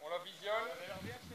On la visionne.